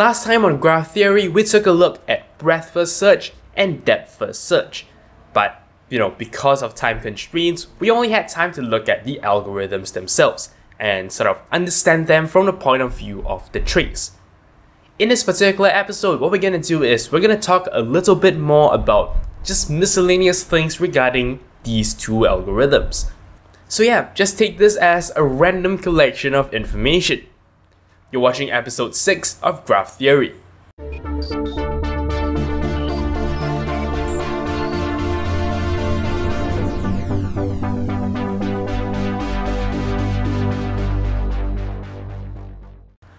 Last time on Graph Theory, we took a look at breadth first search and depth first search. But, you know, because of time constraints, we only had time to look at the algorithms themselves and sort of understand them from the point of view of the trees. In this particular episode, what we're gonna do is we're gonna talk a little bit more about just miscellaneous things regarding these two algorithms. So yeah, just take this as a random collection of information. You're watching episode 6 of Graph Theory.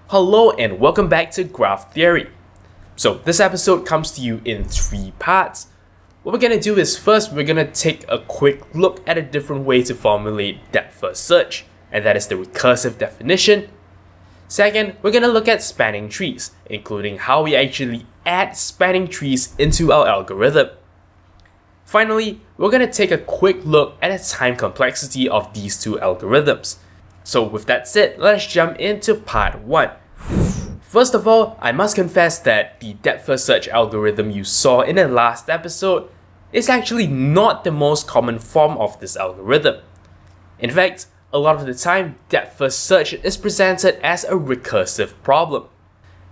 Hello and welcome back to Graph Theory. So this episode comes to you in three parts. What we're gonna do is first we're gonna take a quick look at a different way to formulate depth first search, and that is the recursive definition. Second, we're gonna look at spanning trees, including how we actually add spanning trees into our algorithm. Finally, we're gonna take a quick look at the time complexity of these two algorithms. So with that said, let's jump into part 1. First of all, I must confess that the depth first search algorithm you saw in the last episode is actually not the most common form of this algorithm. In fact, a lot of the time, depth first search is presented as a recursive problem.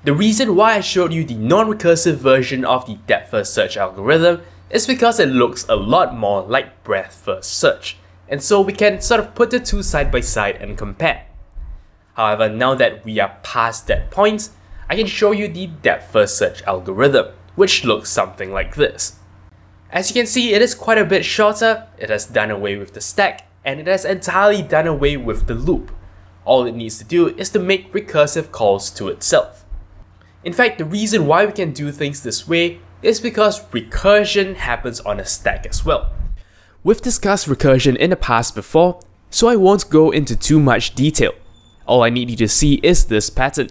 The reason why I showed you the non-recursive version of the depth first search algorithm is because it looks a lot more like breadth first search, and so we can sort of put the two side by side and compare. However, now that we are past that point, I can show you the depth first search algorithm, which looks something like this. As you can see, it is quite a bit shorter, it has done away with the stack, and it has entirely done away with the loop. All it needs to do is to make recursive calls to itself. In fact, the reason why we can do things this way is because recursion happens on a stack as well. We've discussed recursion in the past before, so I won't go into too much detail. All I need you to see is this pattern.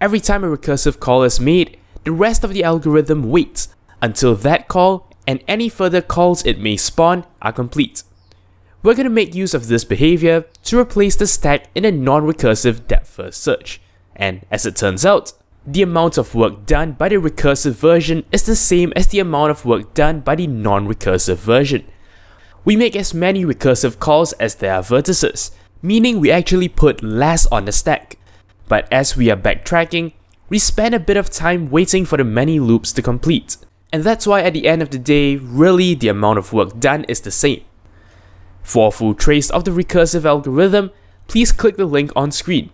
Every time a recursive call is made, the rest of the algorithm waits until that call and any further calls it may spawn are complete. We're going to make use of this behavior to replace the stack in a non-recursive depth first search. And as it turns out, the amount of work done by the recursive version is the same as the amount of work done by the non-recursive version. We make as many recursive calls as there are vertices, meaning we actually put less on the stack. But as we are backtracking, we spend a bit of time waiting for the many loops to complete. And that's why at the end of the day, really the amount of work done is the same. For a full trace of the recursive algorithm, please click the link on screen.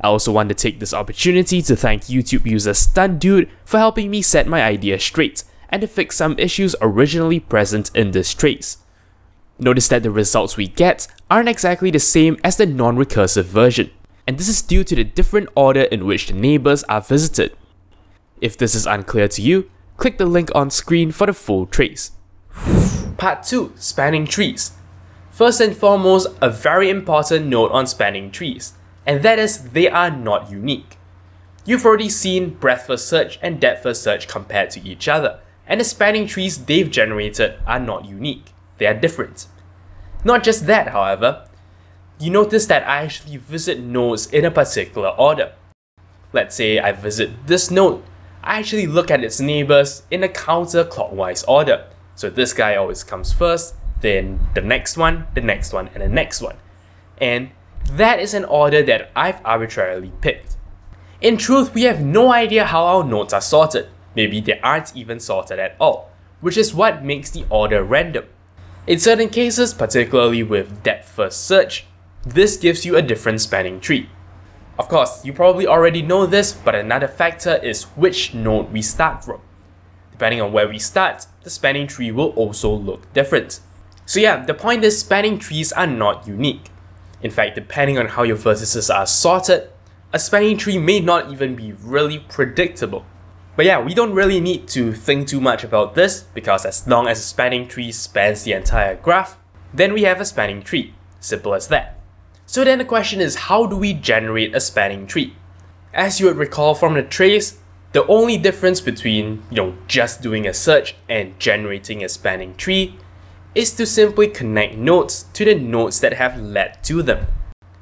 I also want to take this opportunity to thank YouTube user StunDude for helping me set my idea straight and to fix some issues originally present in this trace. Notice that the results we get aren't exactly the same as the non-recursive version, and this is due to the different order in which the neighbors are visited. If this is unclear to you, click the link on screen for the full trace. Part 2 Spanning Trees First and foremost, a very important note on spanning trees, and that is they are not unique. You've already seen breadth first search and depth first search compared to each other, and the spanning trees they've generated are not unique they are different. Not just that, however, you notice that I actually visit nodes in a particular order. Let's say I visit this node, I actually look at its neighbors in a counterclockwise order. So this guy always comes first, then the next one, the next one, and the next one. And that is an order that I've arbitrarily picked. In truth, we have no idea how our nodes are sorted. Maybe they aren't even sorted at all, which is what makes the order random. In certain cases, particularly with depth first search, this gives you a different spanning tree. Of course, you probably already know this, but another factor is which node we start from. Depending on where we start, the spanning tree will also look different. So yeah, the point is spanning trees are not unique. In fact, depending on how your vertices are sorted, a spanning tree may not even be really predictable. But yeah, we don't really need to think too much about this because as long as a spanning tree spans the entire graph, then we have a spanning tree. Simple as that. So then the question is how do we generate a spanning tree? As you would recall from the trace, the only difference between, you know, just doing a search and generating a spanning tree is to simply connect nodes to the nodes that have led to them.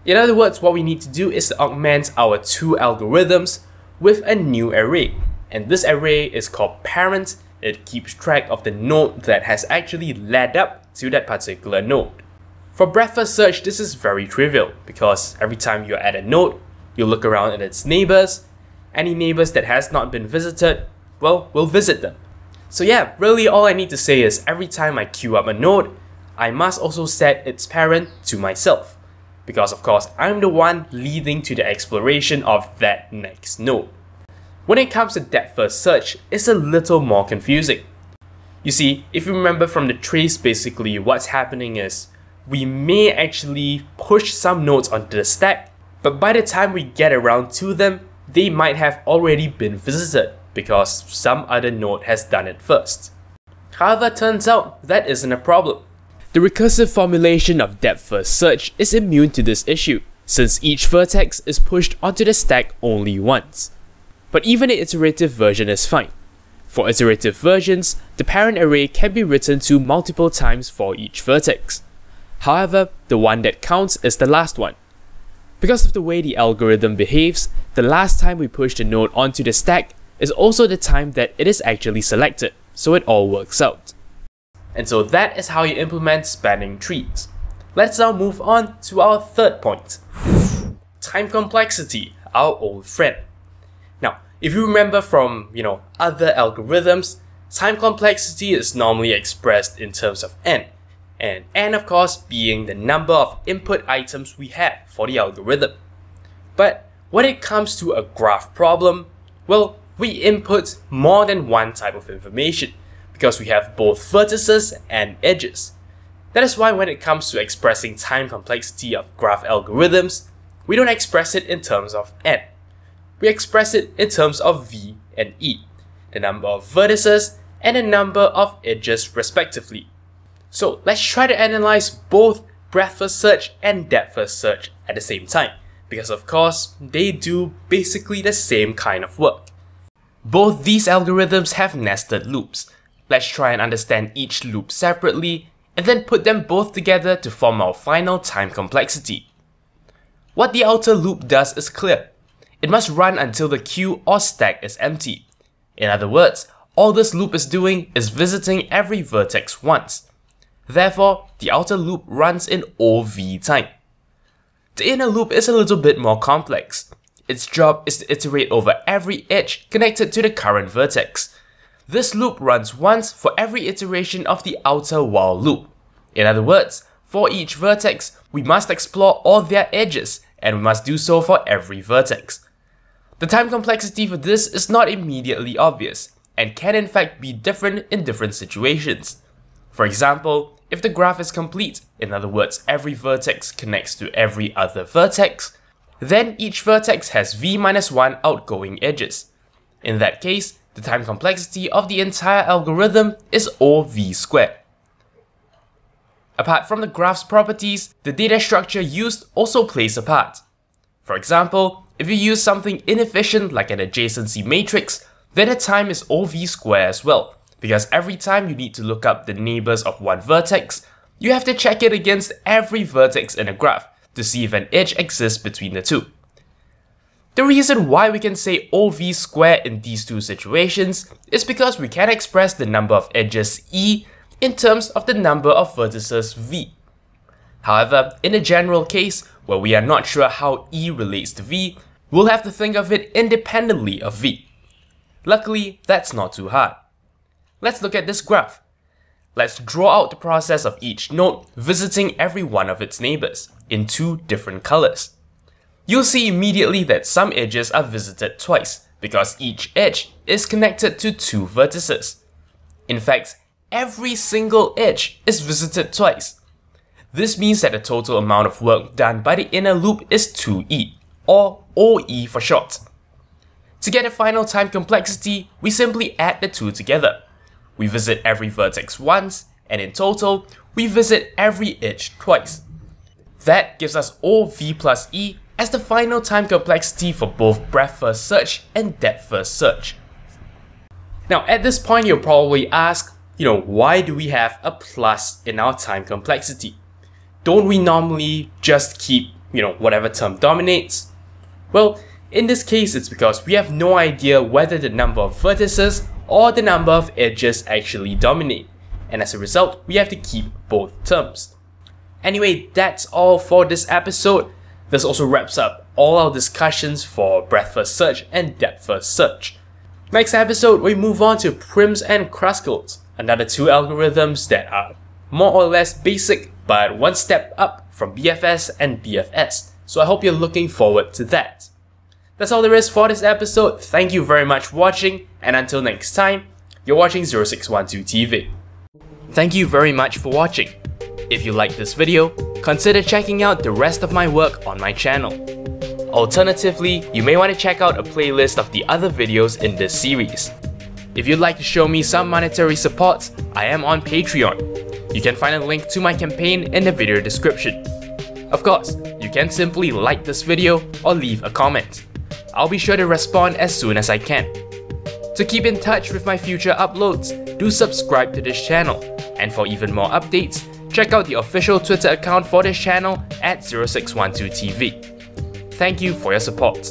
In other words, what we need to do is to augment our two algorithms with a new array. And this array is called parent. It keeps track of the node that has actually led up to that particular node. For breadth first search, this is very trivial because every time you add a node, you look around at its neighbors. Any neighbors that has not been visited, well, we'll visit them. So yeah, really all I need to say is every time I queue up a node, I must also set its parent to myself. Because of course, I'm the one leading to the exploration of that next node. When it comes to depth first search, it's a little more confusing. You see, if you remember from the trace, basically what's happening is we may actually push some nodes onto the stack, but by the time we get around to them, they might have already been visited because some other node has done it first. However, turns out that isn't a problem. The recursive formulation of depth first search is immune to this issue, since each vertex is pushed onto the stack only once. But even an iterative version is fine. For iterative versions, the parent array can be written to multiple times for each vertex. However, the one that counts is the last one. Because of the way the algorithm behaves, the last time we push the node onto the stack is also the time that it is actually selected, so it all works out. And so that is how you implement spanning trees. Let's now move on to our third point. Time complexity, our old friend. Now, if you remember from, you know, other algorithms, time complexity is normally expressed in terms of n, and n of course being the number of input items we have for the algorithm. But when it comes to a graph problem, well, we input more than one type of information because we have both vertices and edges. That is why when it comes to expressing time complexity of graph algorithms, we don't express it in terms of n. We express it in terms of v and e, the number of vertices and the number of edges respectively. So let's try to analyze both breadth first search and depth first search at the same time, because of course, they do basically the same kind of work. Both these algorithms have nested loops. Let's try and understand each loop separately, and then put them both together to form our final time complexity. What the outer loop does is clear. It must run until the queue or stack is empty. In other words, all this loop is doing is visiting every vertex once. Therefore, the outer loop runs in OV time. The inner loop is a little bit more complex. Its job is to iterate over every edge connected to the current vertex. This loop runs once for every iteration of the outer while loop. In other words, for each vertex, we must explore all their edges, and we must do so for every vertex. The time complexity for this is not immediately obvious, and can in fact be different in different situations. For example, if the graph is complete, in other words, every vertex connects to every other vertex, then each vertex has v minus 1 outgoing edges. In that case, the time complexity of the entire algorithm is OV squared. Apart from the graph's properties, the data structure used also plays a part. For example, if you use something inefficient like an adjacency matrix, then the time is OV squared as well, because every time you need to look up the neighbors of one vertex, you have to check it against every vertex in a graph to see if an edge exists between the two. The reason why we can say OV squared in these two situations is because we can express the number of edges E in terms of the number of vertices V. However, in a general case, where we are not sure how E relates to V, we'll have to think of it independently of V. Luckily, that's not too hard. Let's look at this graph. Let's draw out the process of each node visiting every one of its neighbors in two different colors. You'll see immediately that some edges are visited twice because each edge is connected to two vertices. In fact, every single edge is visited twice. This means that the total amount of work done by the inner loop is 2e, or OE for short. To get a final time complexity, we simply add the two together. We visit every vertex once, and in total, we visit every edge twice. That gives us OV plus E as the final time complexity for both breadth first search and depth first search. Now at this point you'll probably ask, you know, why do we have a plus in our time complexity? Don't we normally just keep, you know, whatever term dominates? Well, In this case, it's because we have no idea whether the number of vertices or the number of edges actually dominate, and as a result, we have to keep both terms. Anyway, that's all for this episode. This also wraps up all our discussions for breadth first search and depth first search. Next episode, we move on to Prim's and Kruskal's, another two algorithms that are more or less basic but one step up from DFS and BFS. So I hope you're looking forward to that. That's all there is for this episode. Thank you very much for watching, and until next time, you're watching 0612 TV. Thank you very much for watching. If you liked this video, consider checking out the rest of my work on my channel. Alternatively, you may want to check out a playlist of the other videos in this series. If you'd like to show me some monetary support, I am on Patreon. You can find a link to my campaign in the video description. Of course, you can simply like this video or leave a comment. I'll be sure to respond as soon as I can. To keep in touch with my future uploads, do subscribe to this channel, and for even more updates, check out the official Twitter account for this channel at 0612TV. Thank you for your support.